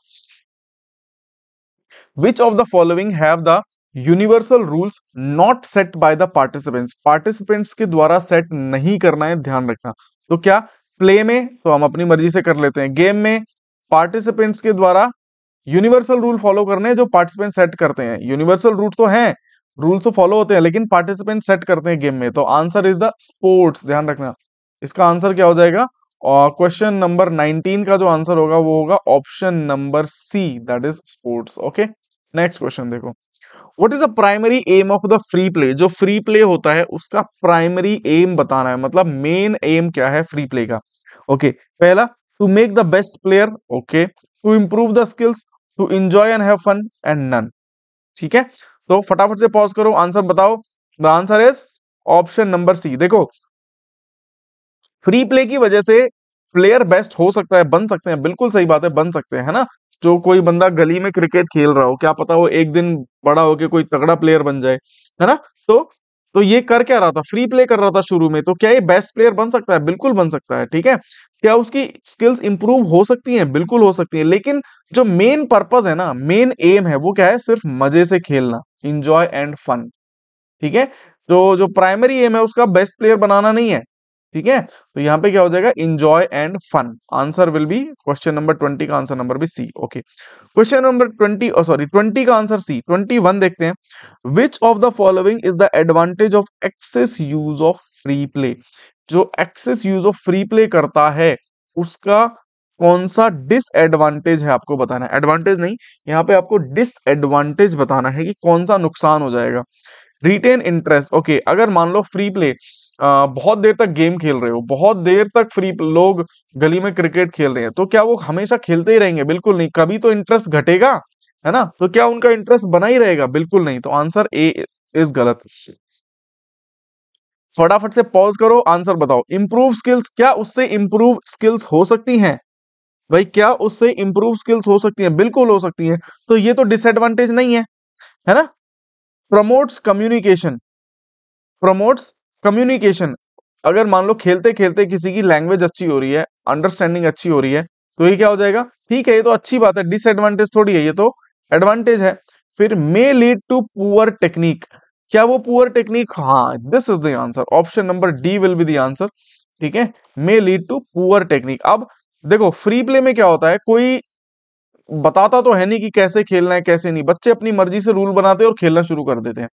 Which of the following have the universal rules not set by the participants participants के द्वारा सेट नहीं करना है, ध्यान रखना। तो क्या? प्ले में तो हम अपनी मर्ज़ी से कर लेते हैं। गेम में पार्टिसिपेंट्स के द्वारा यूनिवर्सल रूल फॉलो करने हैं जो पार्टिसिपेंट सेट करते हैं। यूनिवर्सल रूल तो हैं रूल्स तो फॉलो होते हैं लेकिन पार्टिसिपेंट सेट करते हैं गेम में। तो आंसर इज़ द स्पोर्ट्स ध्यान रखना। इसका आंसर क्या हो जाएगा? और क्वेश्चन नंबर 19 का जो आंसर होगा वो होगा option number C that is sports okay? Next question देखो। What is the primary aim of the free play जो फ्री प्ले होता है उसका प्राइमरी एम बताना है। मतलब मेन एम क्या है फ्री प्ले का? ओके okay, पहला to make the best player okay? To improve the skills to enjoy and have fun and none ठीक है? तो फटाफट से पॉज करो आंसर बताओ। The answer is option number C देखो फ्री प्ले की वजह से प्लेयर बेस्ट हो सकता है, बन सकते हैं, बिल्कुल सही बात है, बन सकते हैं, है ना? जो कोई बंदा गली में क्रिकेट खेल रहा हो, क्या पता वो एक दिन बड़ा होके कोई तगड़ा प्लेयर बन जाए, है ना? तो तो ये कर क्या रहा था? फ्री प्ले कर रहा था शुरू में तो क्या ये बेस्ट प्लेयर बन सकता है? बिल्कुल बन सकता है, ठीक है? क्या उसकी स्किल्स इंप्रूव हो सकती हैं? बिल्कुल हो सकती है, लेकिन जो मेन पर्पज है ना मेन एम है, वो क्या है? सिर्फ़ मज़े से खेलना इंजॉय एंड फन ठीक है? तो जो प्राइमरी एम है, उसका बेस्ट प्लेयर बनाना नहीं है। ठीक है? तो यहाँ पे क्या हो जाएगा? Enjoy and fun answer will be question number twenty का आंसर नंबर भी C okay question number twenty sorry twenty का आंसर सी ट्वेंटी वन देखते हैं. Which of the following is the advantage of excess use of free play जो excess use of free play करता है, उसका कौन सा डिसएडवांटेज है आपको बताना है? एडवांटेज नहीं, यहाँ पे आपको डिसएडवांटेज बताना है कि कौन सा नुकसान हो जाएगा। रिटेन इंटरेस्ट ओके अगर मान लो फ्री प्ले बहुत देर तक गेम खेल रहे हो, बहुत देर तक फ्री लोग गली में क्रिकेट खेल रहे हैं तो क्या वो हमेशा खेलते ही रहेंगे? बिल्कुल नहीं, कभी तो इंटरेस्ट घटेगा, है ना? तो क्या उनका इंटरेस्ट बना ही रहेगा? बिल्कुल नहीं तो आंसर ए इज़ गलत। फटाफट से पॉज करो आंसर बताओ। इंप्रूव स्किल्स क्या उससे इंप्रूव स्किल्स हो सकती हैं? भाई, क्या उससे इंप्रूव स्किल्स हो सकती हैं? बिल्कुल हो सकती हैं तो ये तो डिसएडवांटेज नहीं है है ना? प्रमोट्स कम्युनिकेशन प्रमोट्स कम्युनिकेशन अगर मान लो खेलते खेलते किसी की लैंग्वेज अच्छी हो रही है अंडरस्टैंडिंग अच्छी हो रही है तो ये क्या हो जाएगा? ठीक है, ये तो अच्छी बात है डिसएडवांटेज थोड़ी है, ये तो एडवांटेज है। फिर may lead to poor technique क्या वो पुअर टेक्निक हाँ this is the answer option number D will be the answer ठीक है? May lead to poor technique अब देखो फ्री प्ले में क्या होता है? कोई बताता तो है नहीं कि कैसे खेलना है, कैसे नहीं। बच्चे अपनी मर्ज़ी से रूल बनाते हैं और खेलना शुरू कर देते हैं।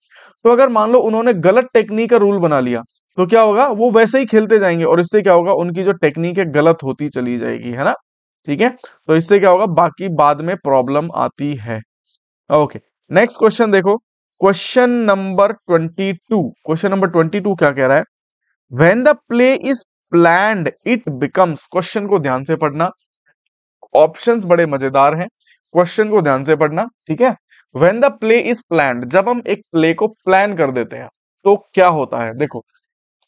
तो अगर मान लो उन्होंने गलत टेक्निक का रूल बना लिया तो क्या होगा? वो वैसे ही खेलते जाएँगे और इससे क्या होगा? उनकी जो टेक्निक है, गलत होती चली जाएगी, है ना? ठीक है? तो इससे क्या होगा? बाकी बाद में प्रॉब्लम आती है। ओके, नेक्स्ट क्वेश्चन देखो। Question number twenty two, question number twenty two क्या कह रहा है? When the play is planned it becomes question को ध्यान से पढ़ना ऑप्शंस बड़े मज़ेदार हैं। क्वेश्चन को ध्यान से पढ़ना, ठीक है? When the play is plan जब हम एक प्ले को प्लान कर देते हैं तो क्या होता है? देखो,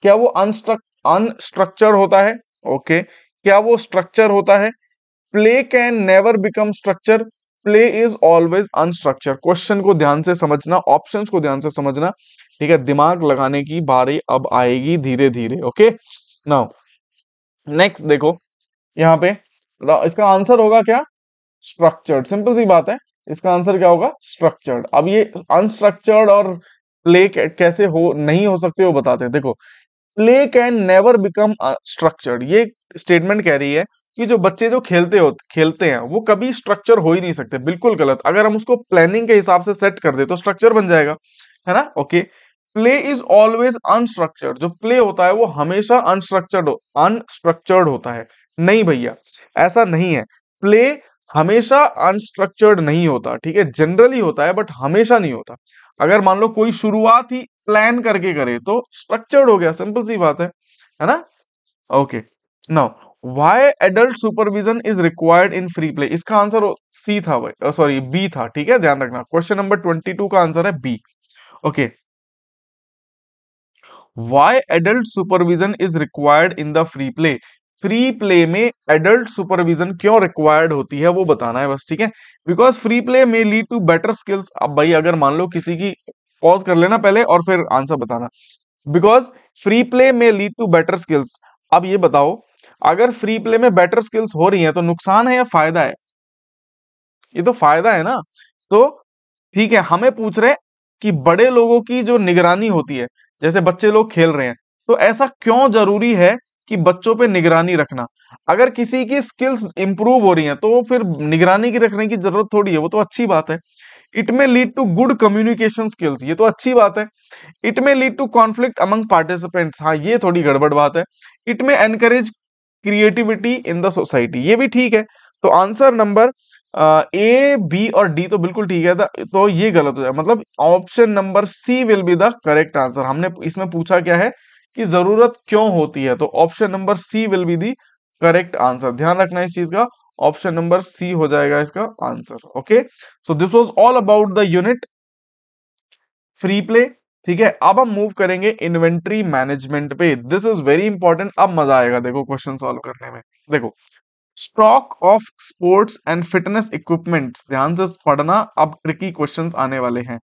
क्या वो अनस्ट्रक अनस्ट्रक्चर होता है? ओके क्या वो स्ट्रक्चर होता है? Play can never become structure play is always unstructure question को ध्यान से समझना ऑप्शन को ध्यान से समझना, ठीक है? दिमाग लगाने की बारी अब आएगी धीरे धीरे ओके नाउ नेक्स्ट देखो, यहाँ पे इसका आंसर होगा क्या? स्ट्रक्चर्ड सिंपल सी बात है। इसका आंसर क्या होगा? स्ट्रक्चर्ड अब ये अनस्ट्रक्चर्ड और प्ले कैसे हो, नहीं हो सकते, वो बताते हैं। देखो play can never become structured ये स्टेटमेंट कह रही है कि जो बच्चे जो खेलते हो, खेलते हैं, वो कभी स्ट्रक्चर हो ही नहीं सकते। बिल्कुल गलत। अगर हम उसको प्लानिंग के हिसाब से सेट कर दे तो स्ट्रक्चर बन जाएगा। है ना? Okay play is always unstructured जो प्ले होता है, वो हमेशा अनस्ट्रक्चर्ड अनस्ट्रक्चर्ड होता है। नहीं भैया। ऐसा नहीं है। प्ले हमेशा अनस्ट्रक्चर्ड नहीं होता, ठीक है? जनरली होता है बट हमेशा नहीं होता। अगर मान लो कोई शुरुआत ही प्लान करके करे तो स्ट्रक्चर्ड हो गया सिंपल सी बात है है ना? Okay now why adult supervision is required in free play इसका आंसर सी था भाई सॉरी बी था, ठीक है? ध्यान रखना। क्वेश्चन नंबर ट्वेंटी टू का आंसर है B okay why adult supervision is required in the free play free play में एडल्ट सुपरविजन क्यों रिक्वायर्ड होती है, वो बताना है बस, ठीक है? Because free play may lead to better skills अब भाई, अगर मान लो किसी की पॉज कर लेना पहले और फिर आंसर बताना। Because free play may lead to better skills अब ये बताओ, अगर फ्री प्ले में बेटर स्किल्स हो रही है तो नुकसान है या फ़ायदा है? ये तो फ़ायदा है ना? तो ठीक है, हमें पूछ रहे कि बड़े लोगों की जो निगरानी होती है, जैसे बच्चे लोग खेल रहे हैं तो ऐसा क्यों ज़रूरी है कि बच्चों पे निगरानी रखना। अगर किसी की स्किल्स इंप्रूव हो रही हैं तो फिर निगरानी की रखने की ज़रूरत थोड़ी है, वो तो अच्छी बात है। It may lead to good communication skills ये तो अच्छी बात है। It may lead to conflict among participants हाँ ये थोड़ी गड़बड़ बात है। It may encourage creativity in the society ये भी ठीक है। तो आंसर नंबर ए बी और डी तो बिल्कुल ठीक है तो ये गलत हो जाए। मतलब option number C will be the correct answer हमने इसमें पूछा क्या है? की ज़रूरत क्यों होती है? तो option number C will be the correct answer ध्यान रखना इस चीज़ का ऑप्शन नंबर सी हो जाएगा इसका answer okay so this was all about the unit free play ठीक है? अब हम मूव करेंगे इन्वेंट्री मैनेजमेंट पे. दिस इज़ वेरी इंपॉर्टेंट अब मज़ा आएगा देखो क्वेश्चन सॉल्व करने में. देखो stock of sports and fitness equipment ध्यान से पढ़ना, अब ट्रिकी क्वेश्चंस आने वाले हैं.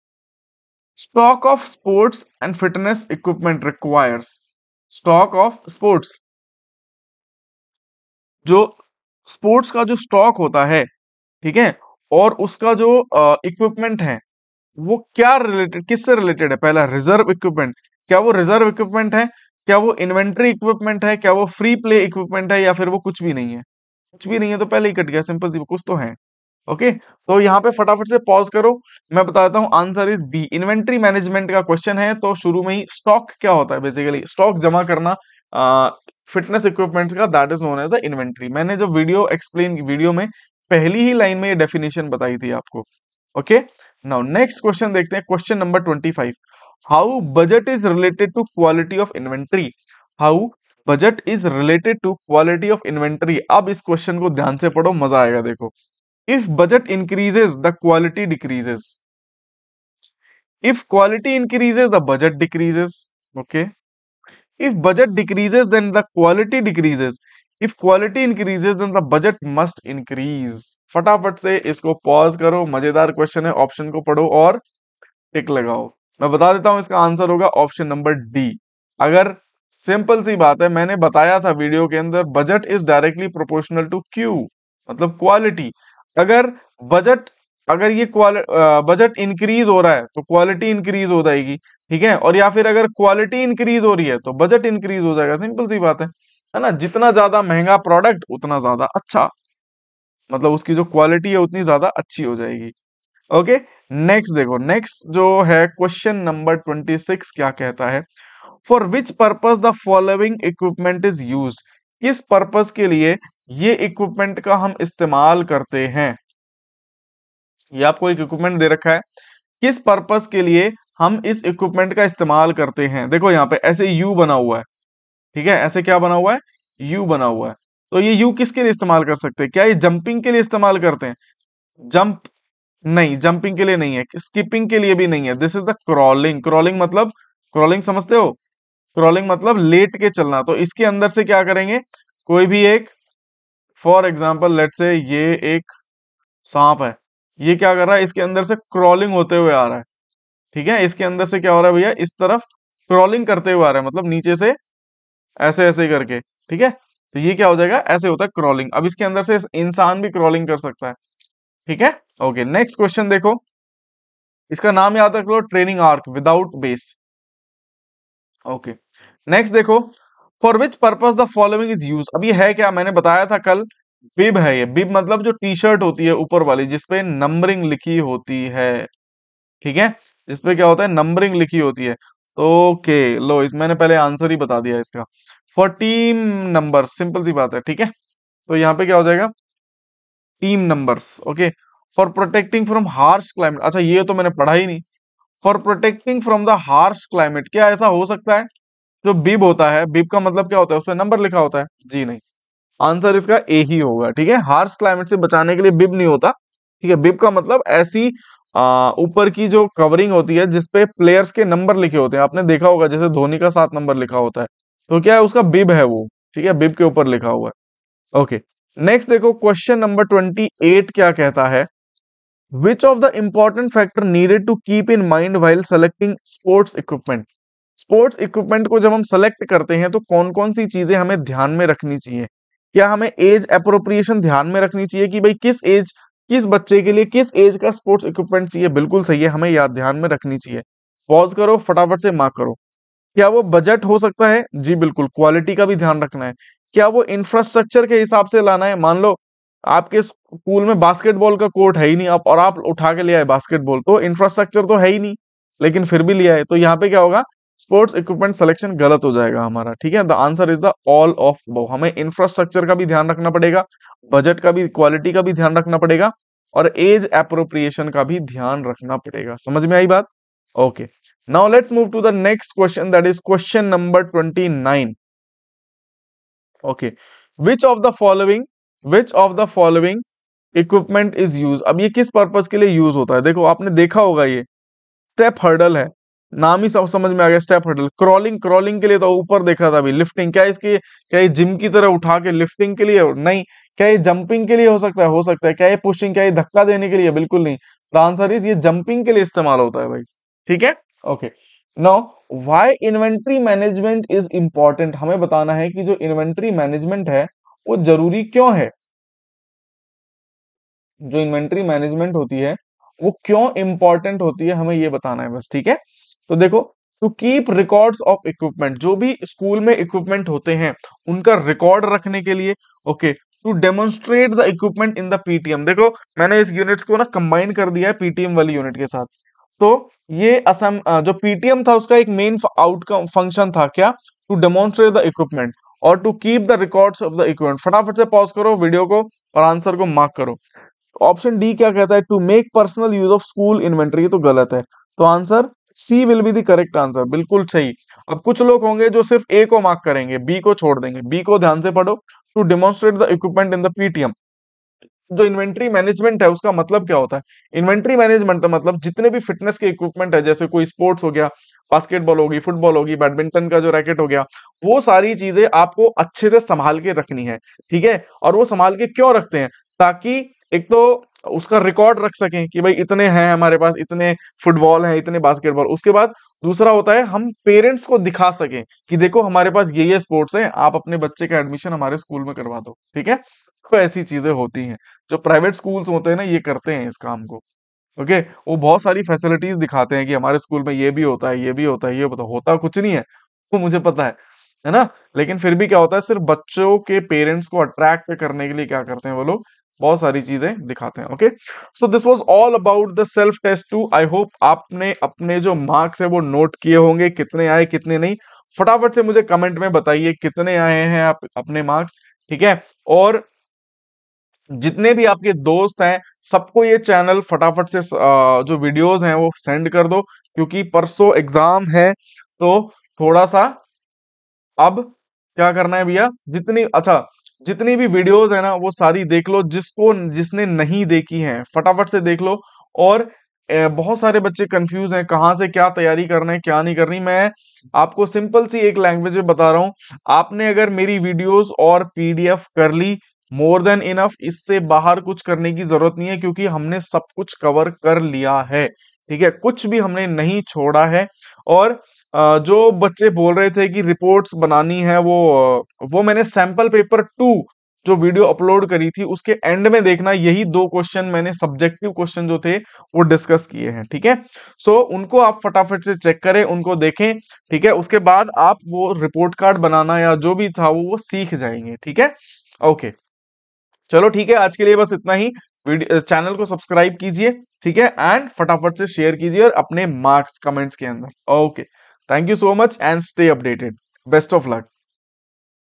Stock of sports and fitness equipment requires stock of sports जो स्पोर्ट्स का जो स्टॉक होता है, ठीक है? और उसका जो इक्विपमेंट है, वो क्या रिलेटेड किससे रिलेटेड है? पहला रिज़र्व इक्विपमेंट क्या वो रिज़र्व इक्विपमेंट है? क्या वो इन्वेंट्री इक्विपमेंट है? क्या वो फ्री प्ले इक्विपमेंट है? या फिर वो कुछ भी नहीं है? कुछ भी नहीं है तो पहले ही कट गया सिंपल सी, कुछ तो है। ओके तो यहाँ पे फटाफट से पॉज करो। मैं बताता हूँ answer is B inventory management का क्वेश्चन है तो शुरू में ही स्टॉक क्या होता है बेसिकली स्टॉक जमा करना फिटनेस इक्विपमेंट्स का that is known as the inventory मैंने जो वीडियो एक्सप्लेन वीडियो में पहली ही लाइन में ये डेफिनेशन बताई थी आपको। ओके नाउ नेक्स्ट क्वेश्चन देखते हैं। Question number twenty five how budget is related to quality of inventory how budget is related to quality of inventory अब इस क्वेश्चन को ध्यान से पढ़ो, मज़ा आएगा, देखो। If budget increases the quality decreases if quality increases the budget decreases okay if budget decreases, then the quality decreases. If quality increases, then the budget must increase. फटाफट से इसको पॉज करो, मज़ेदार क्वेश्चन है ऑप्शन को पढ़ो और टिक लगाओ। मैं बता देता हूँ, इसका आंसर होगा ऑप्शन नंबर डी अगर सिंपल सी बात है, मैंने बताया था वीडियो के अंदर budget is directly proportional to Q मतलब क्वालिटी अगर बजट अगर ये बजट इंक्रीज हो रहा है तो क्वालिटी इंक्रीज हो जाएगी, ठीक है? और या फिर अगर क्वालिटी इंक्रीज हो रही है तो बजट इंक्रीज हो जाएगा। सिंपल सी बात है है ना? जितना ज़्यादा महँगा प्रोडक्ट उतना ज़्यादा अच्छा। मतलब उसकी जो क्वालिटी है, उतनी ज़्यादा अच्छी हो जाएगी। ओके नेक्स्ट देखो नेक्स्ट जो है क्वेश्चन नंबर ट्वेंटी सिक्स क्या कहता है? For which purpose the following equipment is use किस पर्पज के लिए ये इक्विपमेंट का हम इस्तेमाल करते हैं। ये आपको एक इक्विपमेंट दे रखा है। किस पर्पस के लिए हम इस इक्विपमेंट का इस्तेमाल करते हैं? देखो यहाँ पे ऐसे यू बना हुआ है। ठीक है? ऐसे क्या बना हुआ है? यू बना हुआ है। तो ये यू किसके लिए इस्तेमाल कर सकते हैं? क्या ये जंपिंग के लिए इस्तेमाल करते हैं? जंप नहीं जंपिंग के लिए नहीं है। स्किपिंग के लिए भी नहीं है। This is the crawling crawling मतलब क्रॉलिंग समझते हो? क्रॉलिंग मतलब लेट के चलना। तो इसके अंदर से क्या करेंगे? कोई भी एक फॉर एग्ज़ाम्पल लेट से ये एक सांप है। ये क्या कर रहा है? इसके अंदर से क्रॉलिंग होते हुए आ रहा है। ठीक है? इसके अंदर से क्या हो रहा है भैया? इस तरफ़ क्रॉलिंग करते हुए आ रहा है मतलब नीचे से ऐसे ऐसे करके। ठीक है? तो ये क्या हो जाएगा? ऐसे होता है क्रॉलिंग अब इसके अंदर से इंसान भी क्रॉलिंग कर सकता है। ठीक है? ओके नेक्स्ट क्वेश्चन देखो। इसका नाम याद रख लो training arc without base okay next देखो। For which purpose the following is use अब ये है क्या? मैंने बताया था कल बिब है ये। बिब मतलब जो टी शर्ट होती है ऊपर वाली जिसपे नंबरिंग लिखी होती है। ठीक है? इसपे क्या होता है? नंबरिंग लिखी होती है। ओके लो, इस मैंने पहले आंसर ही बता दिया इसका। फॉर टीम नंबर सिंपल सी बात है, ठीक है? तो यहाँ पे क्या हो जाएगा? Team number okay for protecting from harsh climate अच्छा ये तो मैंने पढ़ा ही नहीं। For protecting from the harsh climate क्या ऐसा हो सकता है? जो बिब होता है बिब का मतलब क्या होता है? उसमें नंबर लिखा होता है। जी नहीं। आंसर इसका ए ही होगा, ठीक है? हार्श क्लाइमेट से बचाने के लिए बिब नहीं होता, ठीक है? बिब का मतलब ऐसी ऊपर की जो कवरिंग होती है जिसपे प्लेयर्स के नंबर लिखे होते हैं। आपने देखा होगा, जैसे धोनी का सात नंबर लिखा होता है। तो क्या है, उसका बिब है वो, ठीक है? बिब के ऊपर लिखा हुआ है। ओके, नेक्स्ट देखो, क्वेश्चन नंबर ट्वेंटी एट क्या कहता है? Which of the important factor needed to keep in mind while selecting sports equipment sports equipment को जब हम सेलेक्ट करते हैं तो कौन कौन सी चीज़ें हमें ध्यान में रखनी चाहिए? क्या हमें एज अप्रोप्रिएशन ध्यान में रखनी चाहिए कि भाई किस एज, किस बच्चे के लिए किस एज का स्पोर्ट्स इक्विपमेंट चाहिए? बिल्कुल सही है, हमें याद ध्यान में रखनी चाहिए। पॉज करो, फटाफट से मार्क करो। क्या वो बजट हो सकता है? जी बिल्कुल, क्वालिटी का भी ध्यान रखना है। क्या वो इंफ्रास्ट्रक्चर के हिसाब से लाना है? मान लो, आपके स्कूल में बास्केटबॉल का कोर्ट है ही नहीं, आप, और आप उठा के ले आए बास्केटबॉल तो इंफ्रास्ट्रक्चर तो है ही नहीं, लेकिन फिर भी लिया है तो यहाँ पे क्या होगा? स्पोर्ट्स इक्विपमेंट सिलेक्शन गलत हो जाएगा हमारा, ठीक है? The answer is the all of both हमें इंफ्रास्ट्रक्चर का भी ध्यान रखना पड़ेगा बजट का भी क्वालिटी का भी ध्यान रखना पड़ेगा और एज अप्रोप्रिएशन का भी ध्यान रखना पड़ेगा। समझ में आई बात? Okay now let's move to the next question that is question number twenty nine okay which of the following which of the following equipment is use अब ये किस पर्पज के लिए यूज़ होता है? देखो, आपने देखा होगा ये। स्टेप हर्डल है। नाम ही सब समझ में आ गया स्टेप हर्डल क्रॉलिंग क्रॉलिंग के लिए तो ऊपर देखा था अभी। लिफ्टिंग क्या इसकी, क्या ये जिम की तरह उठा के लिफ्टिंग के लिए? नहीं, क्या ये जंपिंग के लिए हो सकता है? हो सकता है। क्या ये पुशिंग क्या ये धक्का देने के लिए? बिल्कुल नहीं। द आंसर इज़ ये जंपिंग के लिए इस्तेमाल होता है भाई। ठीक है? Okay no why inventory management is important हमें बताना है कि जो इन्वेंट्री मैनेजमेंट है, वो ज़रूरी क्यों है? जो इन्वेंट्री मैनेजमेंट होती है, वो क्यों इंपॉर्टेंट होती है, हमें ये बताना है बस। ठीक है? तो देखो to keep records of equipment जो भी स्कूल में इक्विपमेंट होते हैं, उनका रिकॉर्ड रखने के लिए okay to demonstrate the equipment in the PTM देखो, मैंने इस यूनिट्स को ना कंबाइन कर दिया है पीटीएम वाली यूनिट के साथ। तो ये असम जो पीटीएम था, उसका एक मेन आउटकम फ़ंक्शन था क्या? टू डेमोन्स्ट्रेट द इक्विपमेंट और to keep the records of the equipment फटाफट से पॉज करो वीडियो को और आंसर को मार्क करो। ऑप्शन डी क्या कहता है? To make personal use of school inventory तो गलत है। तो answer C will be the correct answer बिल्कुल सही। अब कुछ लोग होंगे जो सिर्फ़ ए को मार्क करेंगे बी को छोड़ देंगे। बी को ध्यान से पढ़ो। To demonstrate the equipment in the PTM जो इन्वेंट्री मैनेजमेंट है, उसका मतलब क्या होता है? इन्वेंट्री मैनेजमेंट का मतलब जितने भी फिटनेस के इक्विपमेंट है, जैसे कोई स्पोर्ट्स हो गया बास्केटबॉल होगी फुटबॉल होगी बैडमिंटन का जो रैकेट हो गया, वो सारी चीज़ें आपको अच्छे से संभाल के रखनी है। ठीक है? और वो संभाल के क्यों रखते हैं? ताकि एक तो उसका रिकॉर्ड रख सकें कि भाई इतने हैं हमारे पास, इतने फुटबॉल हैं, इतने बास्केटबॉल उसके बाद दूसरा होता है, हम पेरेंट्स को दिखा सकें कि देखो हमारे पास ये ये स्पोर्ट्स हैं, आप अपने बच्चे का एडमिशन हमारे स्कूल में करवा दो, ठीक है? तो ऐसी चीज़ें होती हैं। जो प्राइवेट स्कूल्स होते हैं ना, ये करते हैं इस काम को, ओके? वो बहुत सारी फैसिलिटीज़ दिखाते हैं कि हमारे स्कूल में ये भी होता है, ये भी होता है, ये होता होता कुछ नहीं है, वो मुझे पता है है ना? लेकिन फिर भी क्या होता है, सिर्फ़ बच्चों के पेरेंट्स को अट्रैक्ट करने के लिए क्या करते हैं वो लोग? बहुत सारी चीज़ें दिखाते हैं okay so this was all about the self test two I hope आपने अपने जो मार्क्स है वो नोट किए होंगे, कितने आए, कितने नहीं। फटाफट से मुझे कमेंट में बताइए कितने आए हैं आप अपने मार्क्स ठीक है? और जितने भी आपके दोस्त हैं, सबको ये चैनल फटाफट से जो वीडियोस हैं वो सेंड कर दो, क्योंकि परसों एग्ज़ाम है तो थोड़ा सा अब क्या करना है भैया? जितनी अच्छा जितनी भी वीडियोस है ना, वो सारी देख लो, जिसको, जिसने नहीं देखी है, फटाफट से देख लो। और बहुत सारे बच्चे कंफ्यूज हैं, कहाँ से क्या तैयारी करना है, क्या नहीं करनी मैं आपको सिंपल सी एक लैंग्वेज में बता रहा हूँ। आपने अगर मेरी वीडियोस और पीडीएफ कर ली मोर देन इनफ इससे बाहर कुछ करने की ज़रूरत नहीं है, क्योंकि हमने सब कुछ कवर कर लिया है। ठीक है? कुछ भी हमने नहीं छोड़ा है। और जो बच्चे बोल रहे थे कि रिपोर्ट्स बनानी है वो वो मैंने सैंपल पेपर टू जो वीडियो अपलोड करी थी, उसके एंड में देखना, यही दो क्वेश्चन मैंने, सब्जेक्टिव क्वेश्चन जो थे, वो डिस्कस किए हैं, ठीक है? सो, उनको आप फटाफट से चेक करें, उनको देखें, ठीक है? उसके बाद आप वो रिपोर्ट कार्ड बनाना या जो भी था वो वो सीख जाएँगे, ठीक है? ओके। चलो, ठीक है, आज के लिए बस इतना ही। चैनल को सब्सक्राइब कीजिए, ठीक है? एंड फटाफट से शेयर कीजिए और अपने मार्क्स कमेंट्स के अंदर। Okay. Thank you so much and stay updated. Best of luck.